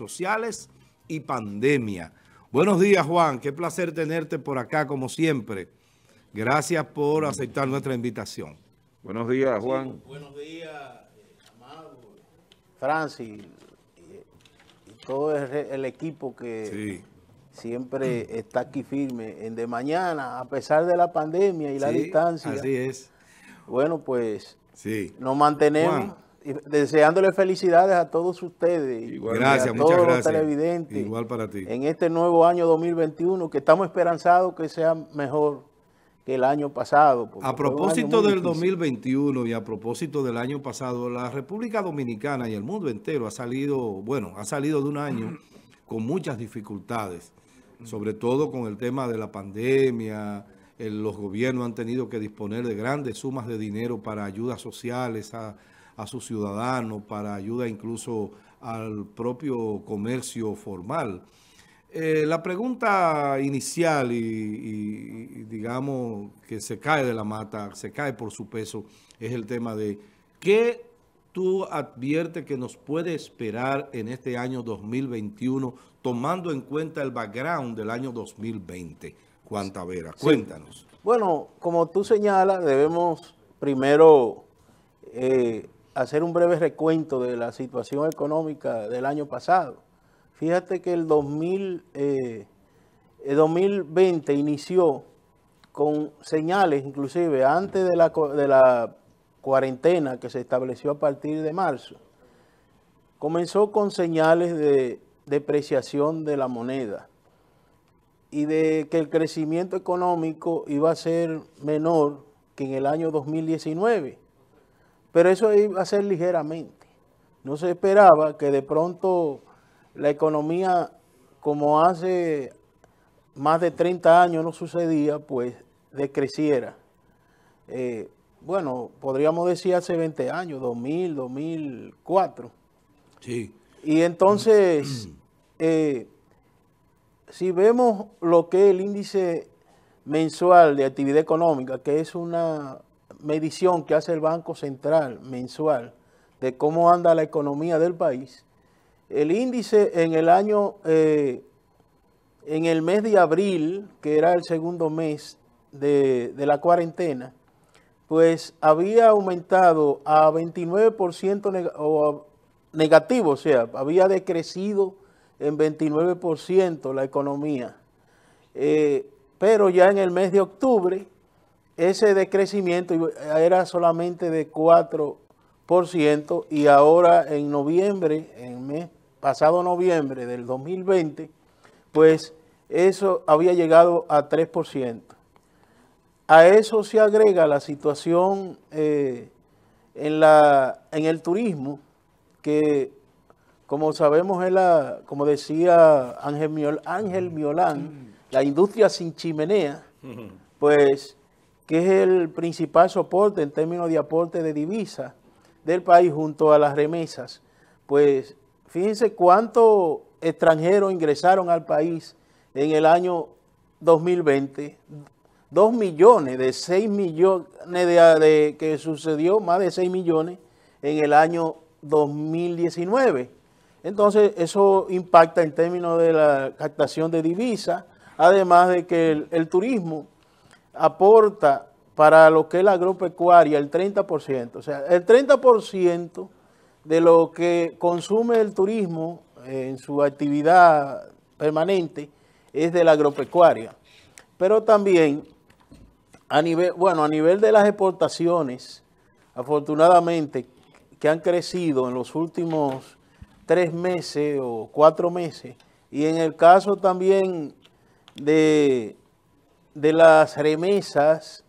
sociales y pandemia. Buenos días, Juan. Qué placer tenerte por acá, como siempre. Gracias por aceptar nuestra invitación. Buenos días, Juan. buenos días, eh, Amado, Francis, y, todo el, equipo que siempre está aquí firme en de mañana, a pesar de la pandemia y la distancia. Así es. Bueno, pues sí. nos mantenemos deseándole felicidades a todos ustedes. Igual, gracias, a todos los gracias. televidentes. Igual para ti. En este nuevo año 2021, que estamos esperanzados que sea mejor que el año pasado. A propósito del 2021 y a propósito del año pasado, la República Dominicana y el mundo entero ha salido, bueno, ha salido de un año con muchas dificultades, sobre todo con el tema de la pandemia, los gobiernos han tenido que disponer de grandes sumas de dinero para ayudas sociales a a sus ciudadanos, para ayuda incluso al propio comercio formal. Eh, la pregunta inicial y, digamos que se cae de la mata, se cae por su peso, es el tema de ¿qué tú adviertes que nos puede esperar en este año 2021 tomando en cuenta el background del año 2020? Juan Tavera, cuéntanos. Bueno, como tú señalas, debemos primero eh, hacer un breve recuento de la situación económica del año pasado. Fíjate que el, 2000, eh, 2020 inició con señales, inclusive antes de la, de la cuarentena que se estableció a partir de marzo, comenzó con señales de depreciación de la moneda y de que el crecimiento económico iba a ser menor que en el año 2019 pero eso iba a ser ligeramente. No se esperaba que de pronto la economía, como hace más de 30 años no sucedía, pues decreciera. Eh, bueno, podríamos decir hace 20 años, 2000, 2004. Sí. Y entonces, eh, si vemos lo que es el índice mensual de actividad económica, que es una medición que hace el Banco Central mensual de cómo anda la economía del país, el índice en el año, eh, en el mes de abril, que era el segundo mes de, la cuarentena, pues había aumentado a 29% negativo, o sea, había decrecido en 29% la economía. Eh, pero ya en el mes de octubre ese decrecimiento era solamente de 4% y ahora en noviembre, en mes pasado noviembre del 2020, pues eso había llegado a 3%. A eso se agrega la situación eh, en, la, en el turismo, que como sabemos es la, como decía Ángel, Ángel Miolán, la industria sin chimenea, pues que es el principal soporte en términos de aporte de divisa del país junto a las remesas, pues fíjense cuántos extranjeros ingresaron al país en el año 2020, dos millones de seis millones de, que sucedió, más de 6 millones en el año 2019. Entonces eso impacta en términos de la captación de divisa, además de que el turismo aporta para lo que es la agropecuaria el 30%. O sea, el 30% de lo que consume el turismo en su actividad permanente es de la agropecuaria. Pero también, a nivel, bueno, a nivel de las exportaciones, afortunadamente, que han crecido en los últimos tres meses o cuatro meses, y en el caso también de de las remesas,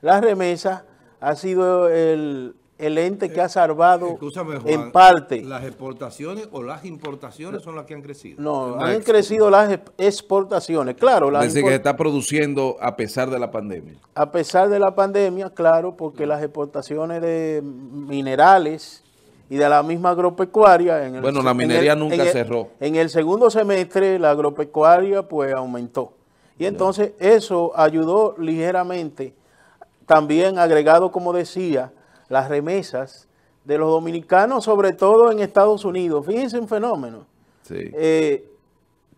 la remesa ha sido el, ente que ha salvado en parte. ¿Las exportaciones o las importaciones son las que han crecido? No, han crecido las exportaciones, claro. Es decir, que está produciendo a pesar de la pandemia. A pesar de la pandemia, claro, porque las exportaciones de minerales y de la misma agropecuaria... En bueno, la minería nunca cerró. En el segundo semestre la agropecuaria pues aumentó. Y entonces eso ayudó ligeramente, también agregado, como decía, las remesas de los dominicanos, sobre todo en Estados Unidos. Fíjense un fenómeno. Eh,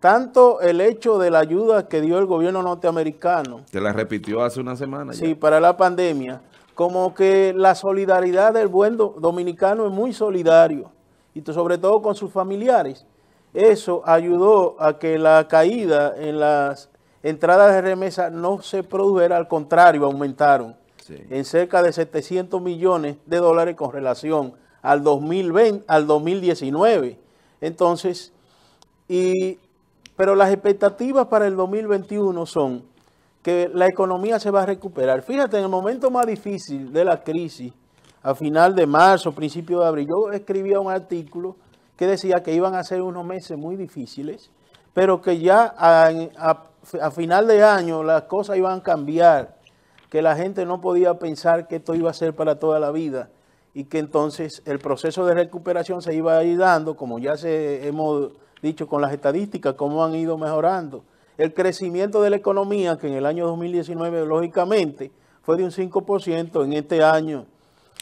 tanto el hecho de la ayuda que dio el gobierno norteamericano. Que la repitió hace una semana. Sí, para la pandemia. Como que la solidaridad del buen dominicano es muy solidario. Y sobre todo con sus familiares. Eso ayudó a que la caída en las entradas de remesa no se produjera, al contrario, aumentaron en cerca de 700 millones de dólares con relación al 2020, al 2019. Entonces, y, pero las expectativas para el 2021 son que la economía se va a recuperar. Fíjate, en el momento más difícil de la crisis, a final de marzo, principio de abril, yo escribía un artículo que decía que iban a ser unos meses muy difíciles, pero que ya a, a final de año las cosas iban a cambiar, que la gente no podía pensar que esto iba a ser para toda la vida y que entonces el proceso de recuperación se iba a ir dando, como ya se hemos dicho con las estadísticas, cómo han ido mejorando. El crecimiento de la economía, que en el año 2019, lógicamente, fue de un 5%, en este año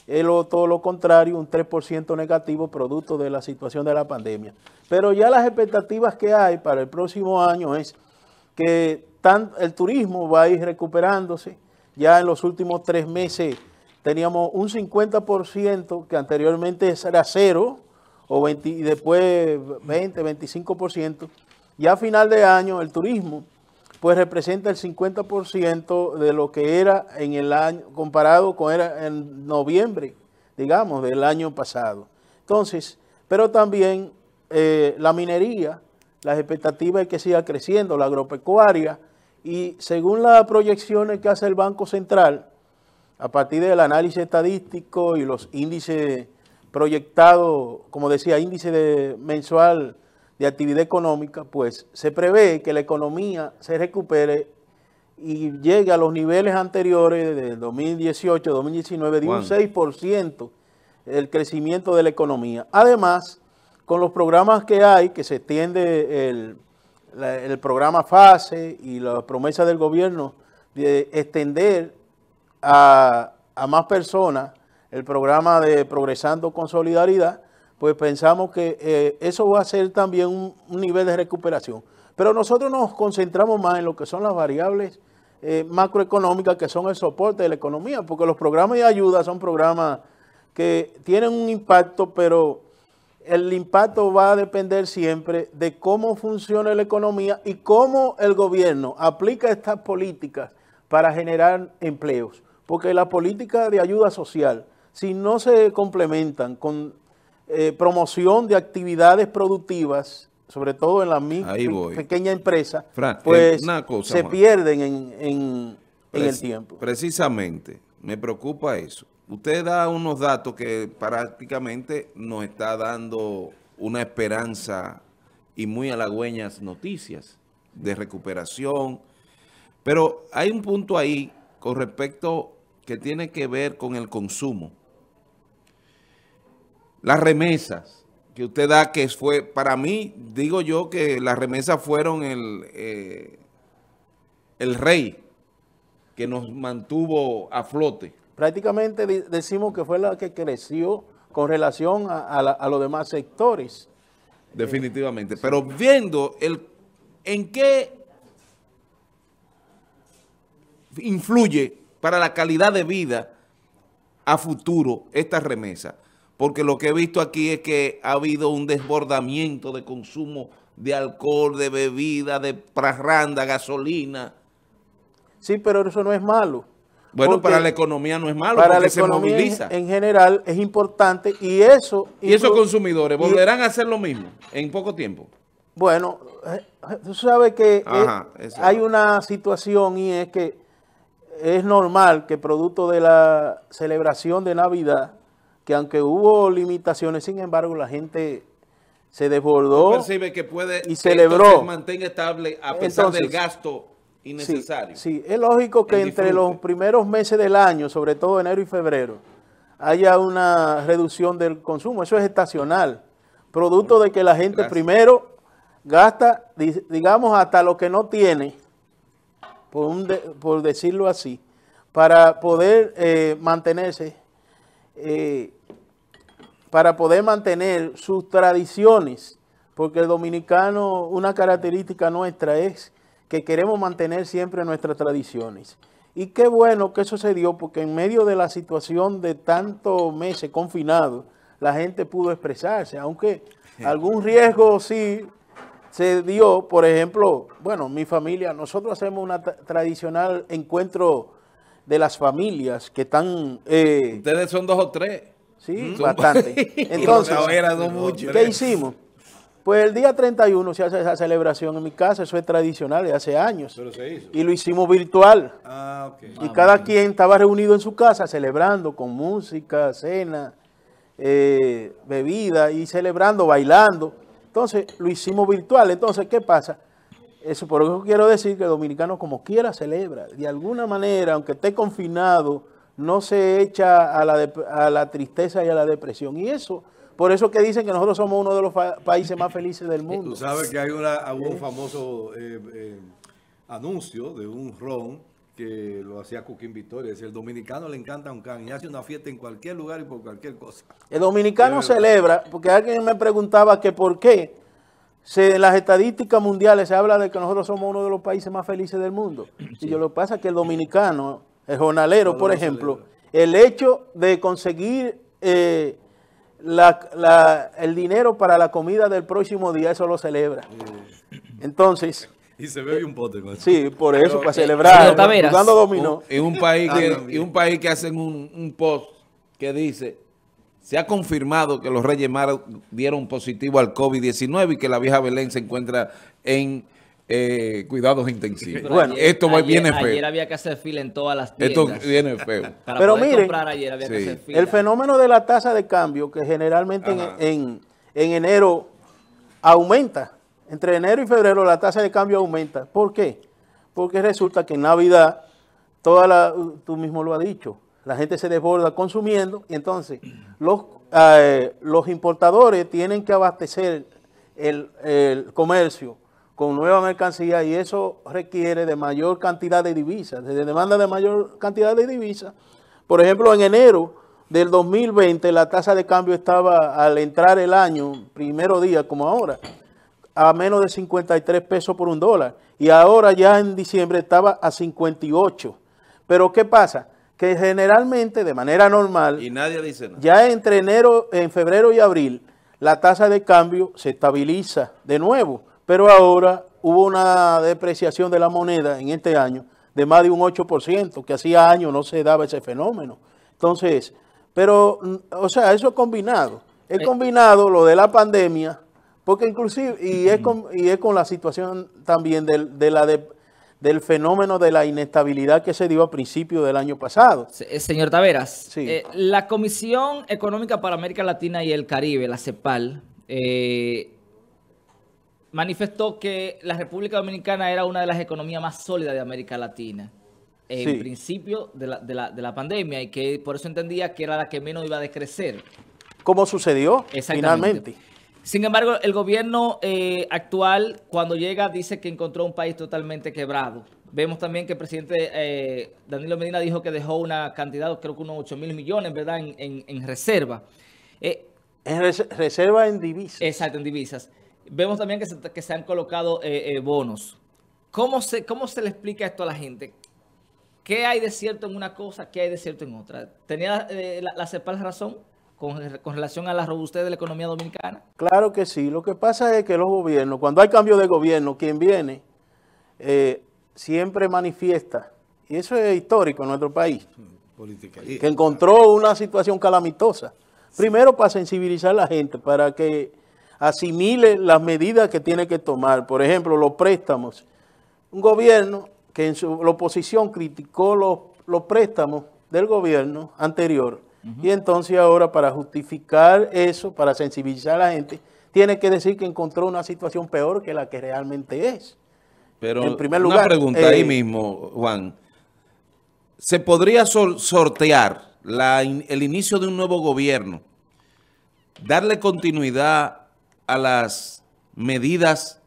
es todo lo contrario, un 3% negativo producto de la situación de la pandemia. Pero ya las expectativas que hay para el próximo año es que el turismo va a ir recuperándose. Ya en los últimos tres meses teníamos un 50% que anteriormente era cero, o 20, y después 20, 25%. Ya a final de año el turismo pues representa el 50% de lo que era en el año, comparado con era en noviembre, digamos, del año pasado. Entonces, pero también eh, la minería, las expectativas es que siga creciendo, la agropecuaria, y según las proyecciones que hace el Banco Central, a partir del análisis estadístico y los índices proyectados, como decía, índice de, mensual de actividad económica, pues se prevé que la economía se recupere y llegue a los niveles anteriores del 2018, 2019, de un 6% el crecimiento de la economía. Además, con los programas que hay, que se extiende el, programa FASE y la promesa del gobierno de extender a, más personas el programa de Progresando con Solidaridad, pues pensamos que eh, eso va a ser también un, nivel de recuperación. Pero nosotros nos concentramos más en lo que son las variables eh, macroeconómicas, que son el soporte de la economía, porque los programas de ayuda son programas que tienen un impacto, pero el impacto va a depender siempre de cómo funciona la economía y cómo el gobierno aplica estas políticas para generar empleos. Porque la política de ayuda social, si no se complementan con eh, promoción de actividades productivas, sobre todo en la pequeña empresa, pues se pierden en, el tiempo. Precisamente, me preocupa eso. Usted da unos datos que prácticamente nos está dando una esperanza y muy halagüeñas noticias de recuperación, pero hay un punto ahí con respecto que tiene que ver con el consumo. Las remesas que usted da, que fue, para mí, digo yo que las remesas fueron el, eh, el rey que nos mantuvo a flote. Prácticamente decimos que fue la que creció con relación a, los demás sectores. Definitivamente. Pero viendo el en qué influye para la calidad de vida a futuro esta remesa. Porque lo que he visto aquí es que ha habido un desbordamiento de consumo de alcohol, de bebida, de prarranda, gasolina. Sí, pero eso no es malo. Bueno, para la economía no es malo para porque se moviliza. En, general es importante y eso... ¿Y esos consumidores volverán a hacer lo mismo en poco tiempo? Bueno, eh, tú sabes que hay una situación y es que es normal que producto de la celebración de Navidad, que aunque hubo limitaciones, sin embargo, la gente se desbordó percibe que puede y celebró. se mantenga estable a pesar del gasto innecesario. Sí, es lógico que entre los primeros meses del año, sobre todo enero y febrero, haya una reducción del consumo. Eso es estacional, producto de que la gente primero gasta, digamos, hasta lo que no tiene, por, decirlo así, para poder eh, mantenerse, eh, para poder mantener sus tradiciones, porque el dominicano, una característica nuestra es que queremos mantener siempre nuestras tradiciones. Y qué bueno que eso se dio, porque en medio de la situación de tantos meses confinados, la gente pudo expresarse, aunque algún riesgo sí se dio, por ejemplo, bueno, mi familia, nosotros hacemos una tradicional encuentro de las familias que están... Eh, Ustedes son dos o tres. Sí, bastante. Entonces, ¿qué hicimos? Pues el día 31 se hace esa celebración en mi casa, eso es tradicional de hace años. Pero se hizo. Y lo hicimos virtual. Ah, ok. Y cada quien estaba reunido en su casa celebrando con música, cena, eh, bebida y celebrando, bailando. Entonces lo hicimos virtual. Entonces, ¿qué pasa? Eso por eso quiero decir que el dominicano como quiera celebra. De alguna manera, aunque esté confinado, no se echa a la, a la tristeza y a la depresión. Y eso por eso que dicen que nosotros somos uno de los países más felices del mundo. Tú sabes que hay una, un famoso eh, eh, anuncio de un ron que lo hacía Coquín Victoria. Decía, el dominicano le encanta un can y hace una fiesta en cualquier lugar y por cualquier cosa. El dominicano celebra, porque alguien me preguntaba que por qué en las estadísticas mundiales se habla de que nosotros somos uno de los países más felices del mundo. Y yo lo que pasa es que el dominicano, el jornalero, por ejemplo, el hecho de conseguir... Eh, la, el dinero para la comida del próximo día, eso lo celebra. Entonces... Y se bebe un pote. Sí, por eso, para celebrar, jugando dominó. En un país que, y un país que hacen un, un post que dice, se ha confirmado que los Reyes Magos dieron positivo al COVID-19 y que la vieja Belén se encuentra en eh, cuidados intensivos. bueno, esto viene feo. Ayer había que hacer fila en todas las tiendas. Esto viene feo. Pero mire, el fenómeno de la tasa de cambio, que generalmente en, en, enero aumenta, entre enero y febrero la tasa de cambio aumenta. ¿Por qué? Porque resulta que en Navidad, toda la, tú mismo lo has dicho, la gente se desborda consumiendo y entonces los, eh, los importadores tienen que abastecer el, el comercio con nueva mercancía y eso requiere de mayor cantidad de divisas, de demanda de mayor cantidad de divisas. Por ejemplo, en enero del 2020 la tasa de cambio estaba al entrar el año, primero día como ahora, a menos de 53 pesos por un dólar y ahora ya en diciembre estaba a 58. Pero ¿qué pasa? Que generalmente, de manera normal, y nadie dice ya entre enero, en febrero y abril, la tasa de cambio se estabiliza de nuevo pero ahora hubo una depreciación de la moneda en este año de más de un 8%, que hacía años no se daba ese fenómeno. Entonces, pero, mm, o sea, eso es combinado. Es eh. combinado lo de la pandemia, porque inclusive, y es con, y es con la situación también del, de la del fenómeno de la inestabilidad que se dio a principios del año pasado. Eh, señor Taveras, eh, la Comisión Económica para América Latina y el Caribe, la CEPAL, eh, manifestó que la República Dominicana era una de las economías más sólidas de América Latina en principio de la, de, la, de la, pandemia y que por eso entendía que era la que menos iba a decrecer. ¿Cómo sucedió finalmente? Sin embargo, el gobierno eh, actual, cuando llega, dice que encontró un país totalmente quebrado. Vemos también que el presidente eh, Danilo Medina dijo que dejó una cantidad, creo que unos 8 mil millones, ¿verdad?, en, en, reserva. Eh, en reserva en divisas. Exacto, en divisas. Vemos también que se, que se han colocado eh, eh, bonos. ¿Cómo se, ¿Cómo se le explica esto a la gente? ¿Qué hay de cierto en una cosa? ¿Qué hay de cierto en otra? ¿Tenía eh, la, la CEPAL razón con, con, relación a la robustez de la economía dominicana? Claro que sí. Lo que pasa es que los gobiernos, cuando hay cambio de gobierno, quien viene siempre manifiesta, y eso es histórico en nuestro país, que encontró una situación calamitosa. Primero para sensibilizar a la gente, para que asimile las medidas que tiene que tomar. Por ejemplo, los préstamos. Un gobierno que en su oposición criticó los, los préstamos del gobierno anterior y entonces ahora para justificar eso, para sensibilizar a la gente, tiene que decir que encontró una situación peor que la que realmente es. Pero en primer lugar, una pregunta ahí eh, mismo, Juan. ¿Se podría sortear la, el inicio de un nuevo gobierno, darle continuidad a las medidas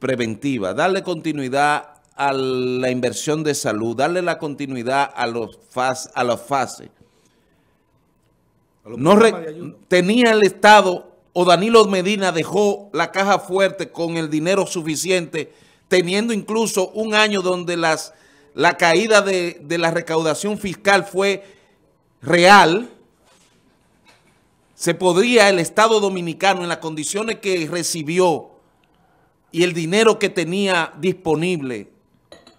preventivas, darle continuidad a la inversión de salud, darle la continuidad a los fas, a las fases. No tenía el Estado o Danilo Medina dejó la caja fuerte con el dinero suficiente, teniendo incluso un año donde las, la caída de, de la recaudación fiscal fue real, se podría el Estado Dominicano en las condiciones que recibió y el dinero que tenía disponible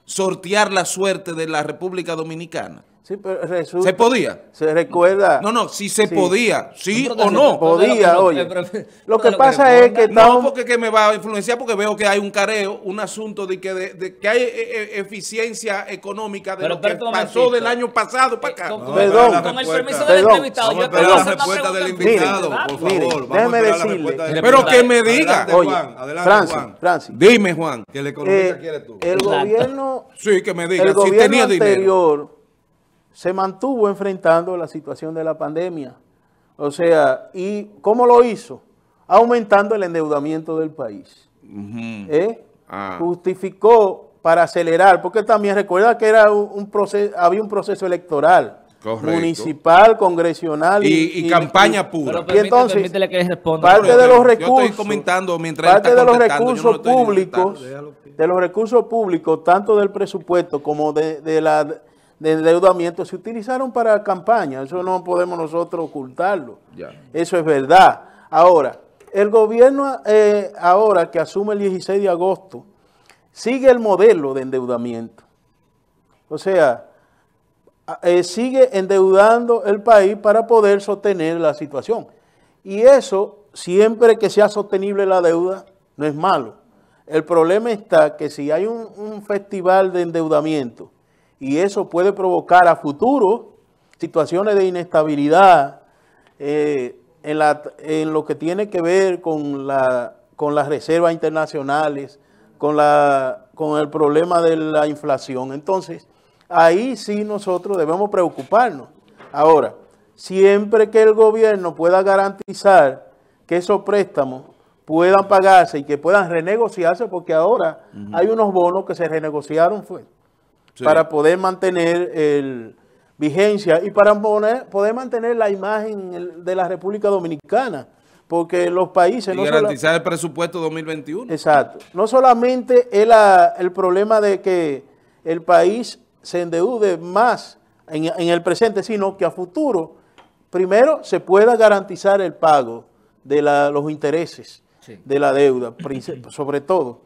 sortear la suerte de la República Dominicana. Sí, pero resulta- ¿Se podía? Se recuerda. No, no, si se Sí. podía, sí No, o no. Podía, oye. pero- Lo que pasa es que No, estamos... porque que me va a influenciar porque veo que hay un careo, un asunto de que, de, de que hay eh, eh, eficiencia económica de Pero lo que pasó momentito. del año pasado para Eh, acá. con, con- Perdón. con el permiso del Perdón. entrevistado, Vamos yo a la respuesta del invitado, Mire, por mire, favor. Vamos déjeme a la decirle. respuesta del Pero que me diga. Adelante, Oye, Juan. Adelante, Francis, Juan. Francis. Dime, Juan. Que el economista eh, quiere tú. el gobierno, Sí, que me diga. el si gobierno tenía dinero. Se mantuvo enfrentando la situación de la pandemia. O sea, ¿y cómo lo hizo? Aumentando el endeudamiento del país. ¿eh? Ah. Justificó para acelerar, porque también recuerda que era un, un proceso, había un proceso electoral Correcto. municipal, congresional Y, y campaña pura. Pero Y entonces, que responda. parte Pero de los yo estoy recursos, comentando mientras él parte está de los contestando, yo no recursos estoy públicos, de los recursos públicos, tanto del presupuesto como de, de la de endeudamiento, se utilizaron para campaña. Eso no podemos nosotros ocultarlo. Ya. Eso es verdad. Ahora, el gobierno eh, ahora que asume el 16 de agosto, sigue el modelo de endeudamiento. O sea, eh, sigue endeudando el país para poder sostener la situación. Y eso, siempre que sea sostenible la deuda, no es malo. El problema está que si hay un, un festival de endeudamiento y eso puede provocar a futuro situaciones de inestabilidad eh, en, la- en lo que tiene que ver con, la, con las reservas internacionales, con, la, con el problema de la inflación. Entonces, ahí sí nosotros debemos preocuparnos. Ahora, siempre que el gobierno pueda garantizar que esos préstamos puedan pagarse y que puedan renegociarse, porque ahora hay unos bonos que se renegociaron fue, Sí. para poder mantener el vigencia y para poner- poder mantener la imagen de la República Dominicana, porque los países Y no garantizar el presupuesto 2021. Exacto. No solamente es la- el problema de que el país se endeude más en, en el presente, sino que a futuro, primero, se pueda garantizar el pago de la- los intereses Sí. de la deuda, sobre todo.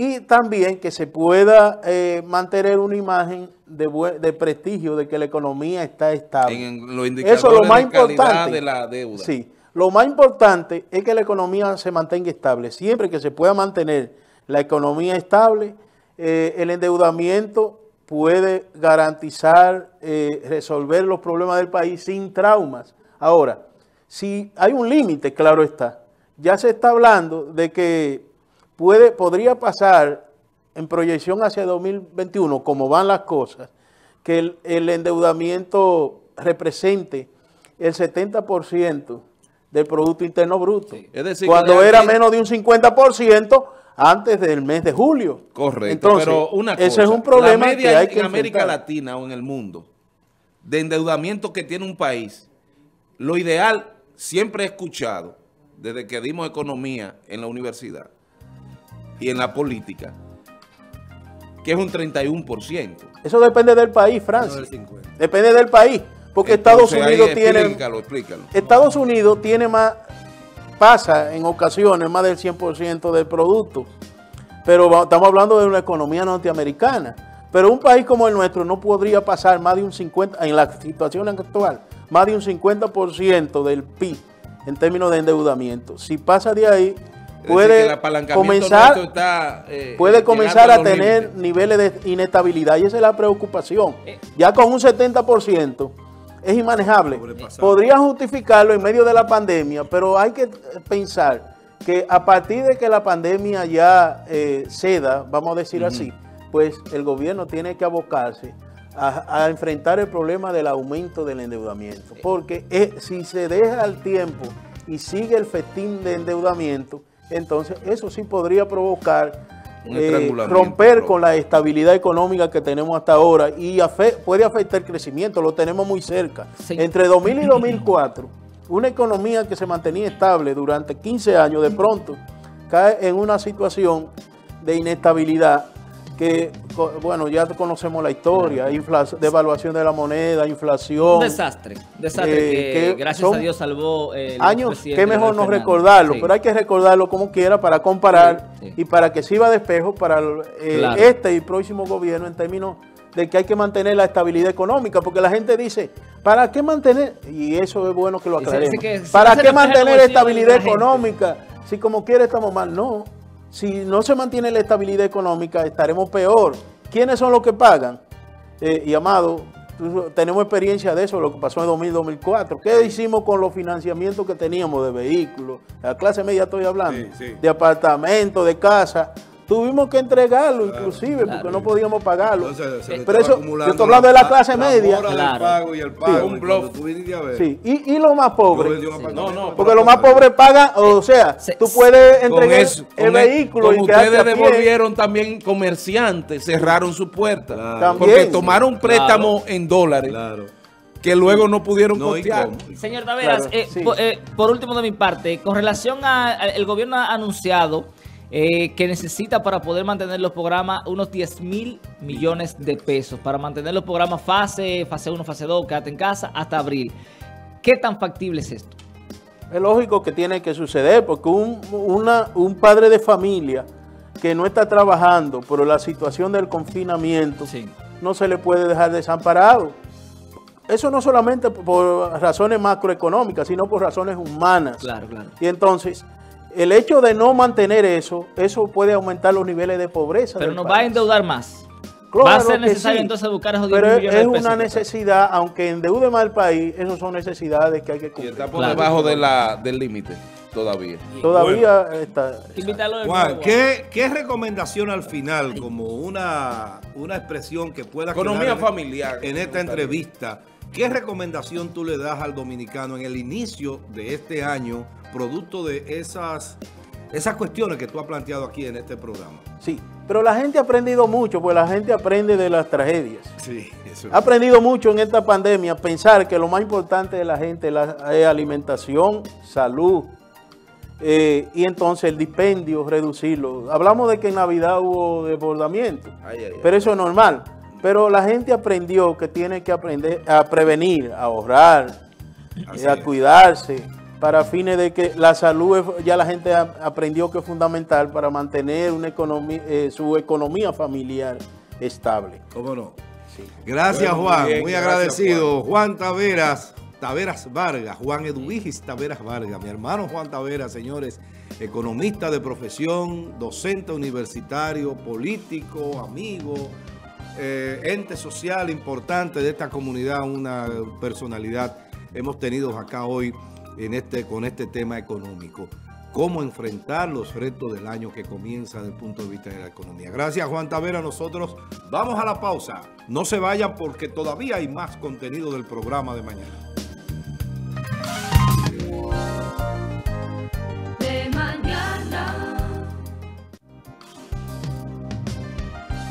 Y también que se pueda eh, mantener una imagen de, prestigio de que la economía está estable. En los Eso es lo más de importante. de la deuda. Sí, lo más importante es que la economía se mantenga estable. Siempre que se pueda mantener la economía estable, eh, el endeudamiento puede garantizar eh, resolver los problemas del país sin traumas. Ahora, si hay un límite, claro está. Ya se está hablando de que puede, podría pasar en proyección hacia 2021, como van las cosas, que el, el endeudamiento represente el 70% del Producto Interno Bruto. Es decir, cuando era menos de un 50% antes del mes de julio. Correcto, Entonces, pero una cosa, ese es un problema la media que hay que en América. Latina o en el mundo, de endeudamiento que tiene un país, lo ideal, siempre he escuchado, desde que dimos economía en la universidad y en la política, que es un 31%. Eso depende del país, Francia. del 50. Depende del país, porque Estados Entonces, Unidos tiene... Explícalo, explícalo. Estados Unidos tiene más, pasa en ocasiones más del 100% del producto, pero estamos hablando de una economía norteamericana. Pero un país como el nuestro no podría pasar más de un 50%, en la situación actual, más de un 50% del PIB en términos de endeudamiento. Si pasa de ahí, El puede comenzar, está, eh, puede comenzar a tener límites. niveles de inestabilidad y esa es la preocupación. Eh. Ya con un 70% es inmanejable. Podría justificarlo en medio de la pandemia, pero hay que pensar que a partir de que la pandemia ya eh, ceda, vamos a decir así, pues el gobierno tiene que abocarse a, a enfrentar el problema del aumento del endeudamiento. Porque eh, si se deja al tiempo y sigue el festín de endeudamiento, entonces eso sí podría provocar eh, romper con la estabilidad económica que tenemos hasta ahora y afe- puede afectar el crecimiento, lo tenemos muy cerca. Sí. Entre 2000 y 2004 una economía que se mantenía estable durante 15 años, de pronto cae en una situación de inestabilidad que, bueno, ya conocemos la historia, devaluación de la moneda, inflación. Un desastre. Desastre Eh, que, que gracias a Dios salvó eh, el años que mejor no recordarlo, Sí. pero hay que recordarlo como quiera para comparar Sí, sí. y para que sirva de espejo para el- eh, Claro. este y próximo gobierno en términos de que hay que mantener la estabilidad económica, porque la gente dice, ¿para qué mantener? Y eso es bueno que lo aclaremos. dice que si ¿Para qué mantener estabilidad económica? Si como quiera estamos mal, no. Si no se mantiene la estabilidad económica, estaremos peor. ¿Quiénes son los que pagan? Eh, y Amado, tenemos experiencia de eso, lo que pasó en 2000-2004. ¿Qué hicimos con los financiamientos que teníamos de vehículos? La clase media estoy hablando. Sí, sí. De apartamentos, de casa. Tuvimos que entregarlo inclusive Claro. porque no podíamos pagarlo. Entonces, se le Pero eso, yo estoy hablando de la la- clase la media. del Claro. pago y el pago. un y cuando bluff. tú viniste a ver, Sí, y, y los más pobres. No, no, Porque los más pobres pagan, o sea, Se- tú puedes entregar eso, el vehículo como y ustedes devolvieron también comerciantes, cerraron su puerta. Claro. También. Porque tomaron préstamo en dólares Claro. que luego no pudieron No, ¿y costear. Señor Taveras, Claro, eh, sí. po- eh, por último de mi parte, con relación a, a- el gobierno ha anunciado eh, que necesita para poder mantener los programas unos 10 mil millones de pesos para mantener los programas fase, fase 1, fase 2, quédate en casa, hasta abril. ¿Qué tan factible es esto? Es lógico que tiene que suceder, porque un, una- un padre de familia que no está trabajando por la situación del confinamiento, Sí. no se le puede dejar desamparado. Eso no solamente por razones macroeconómicas, sino por razones humanas. Claro, claro. Y entonces, el hecho de no mantener eso, eso puede aumentar los niveles de pobreza. Pero nos país. va a endeudar más. Claro va a ser necesario sí. entonces buscar esos 10 Pero es, millones es de pesos. una necesidad, aunque endeude más el país, esas son necesidades que hay que Y cumplir. está por Claro. debajo de la, del límite todavía. Todavía está. Invítalo de Juan, nuevo. ¿qué, qué recomendación al final, como una, una expresión que pueda Economía familiar. en esta entrevista, qué recomendación tú le das al dominicano en el inicio de este año, producto de esas, esas cuestiones que tú has planteado aquí en este programa? Sí, pero la gente ha aprendido mucho, pues la gente aprende de las tragedias. Sí, eso Ha aprendido mucho en esta pandemia pensar que lo más importante de la gente es alimentación, salud, eh, y entonces el dispendio, reducirlo. Hablamos de que en Navidad hubo desbordamiento, Ay, ay, ay. pero eso es normal. Pero la gente aprendió que tiene que aprender a prevenir, a ahorrar, Así eh, a es. cuidarse, para fines de que la salud, ya la gente aprendió que es fundamental para mantener una economía, eh, su economía familiar estable. ¿Cómo no? Gracias, Bueno, muy Juan. bien, muy gracias, agradecido. Juan. Taveras, Taveras Vargas, Juan Eduvigis Taveras Vargas, mi hermano Juan Taveras, señores, economista de profesión, docente universitario, político, amigo, eh, ente social importante de esta comunidad, una personalidad hemos tenido acá hoy en este, con este tema económico. Cómo enfrentar los retos del año que comienza desde el punto de vista de la economía. Gracias, Juan Tavera. Nosotros vamos a la pausa. No se vayan porque todavía hay más contenido del programa de mañana.